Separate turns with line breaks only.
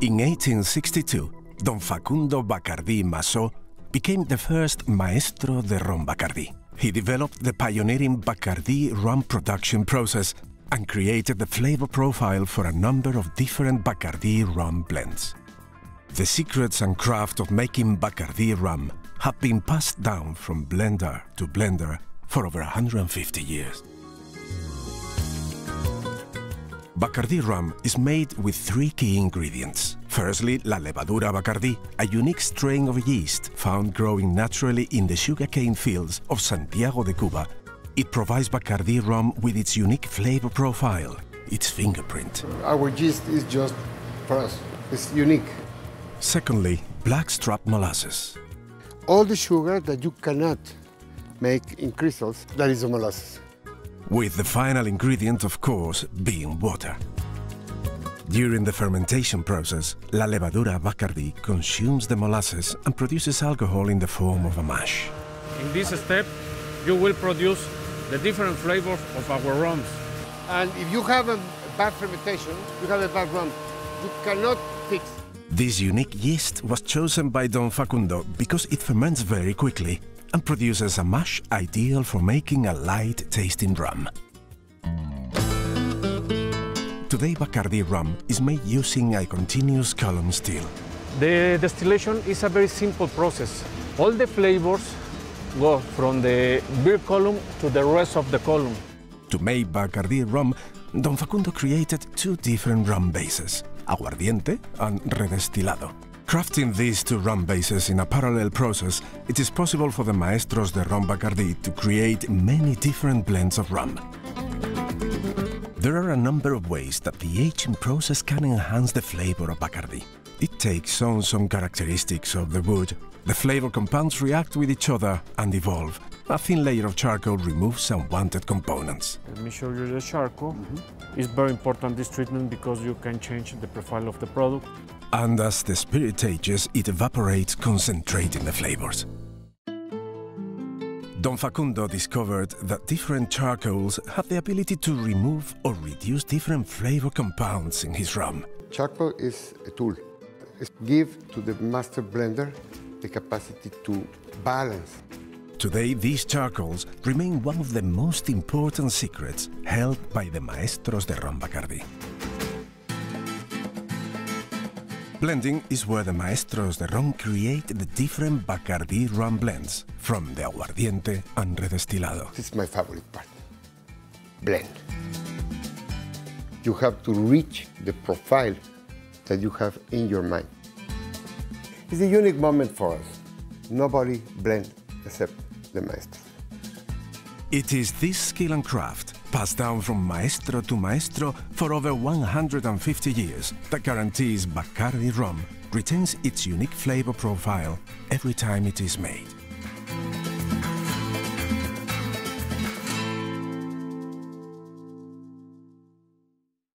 In 1862, Don Facundo Bacardí Massó became the first Maestro de Ron Bacardí. He developed the pioneering Bacardí rum production process and created the flavor profile for a number of different Bacardí rum blends. The secrets and craft of making Bacardí rum have been passed down from blender to blender for over 150 years. Bacardí rum is made with three key ingredients. Firstly, La Levadura Bacardí, a unique strain of yeast found growing naturally in the sugarcane fields of Santiago de Cuba. It provides Bacardí rum with its unique flavor profile, its fingerprint.
Our yeast is just for us, it's unique.
Secondly, blackstrap molasses.
All the sugar that you cannot make in crystals, that is the molasses
with the final ingredient, of course, being water. During the fermentation process, La Levadura Bacardí consumes the molasses and produces alcohol in the form of a mash.
In this step, you will produce the different flavors of our rums.
And if you have a bad fermentation, you have a bad rum. You cannot fix.
This unique yeast was chosen by Don Facundo because it ferments very quickly and produces a mash ideal for making a light-tasting rum. Today Bacardi rum is made using a continuous column still.
The distillation is a very simple process. All the flavors go from the beer column to the rest of the column.
To make Bacardi rum, Don Facundo created two different rum bases, aguardiente and redestilado. Crafting these two rum bases in a parallel process, it is possible for the maestros de Ron Bacardi to create many different blends of rum. There are a number of ways that the aging process can enhance the flavor of Bacardi. It takes on some characteristics of the wood. The flavor compounds react with each other and evolve. A thin layer of charcoal removes unwanted components.
Let me show you the charcoal. Mm -hmm. It's very important this treatment because you can change the profile of the product.
And as the spirit ages, it evaporates, concentrating the flavors. Don Facundo discovered that different charcoals have the ability to remove or reduce different flavor compounds in his rum.
Charcoal is a tool. It gives to the master blender the capacity to balance.
Today, these charcoals remain one of the most important secrets held by the maestros de Ron Bacardi. Blending is where the maestros de ron create the different Bacardi rum blends, from the aguardiente and redestilado.
This is my favorite part. Blend. You have to reach the profile that you have in your mind. It's a unique moment for us. Nobody blend except the maestro.
It is this skill and craft passed down from maestro to maestro for over 150 years, that guarantees Bacardi rum retains its unique flavor profile every time it is made.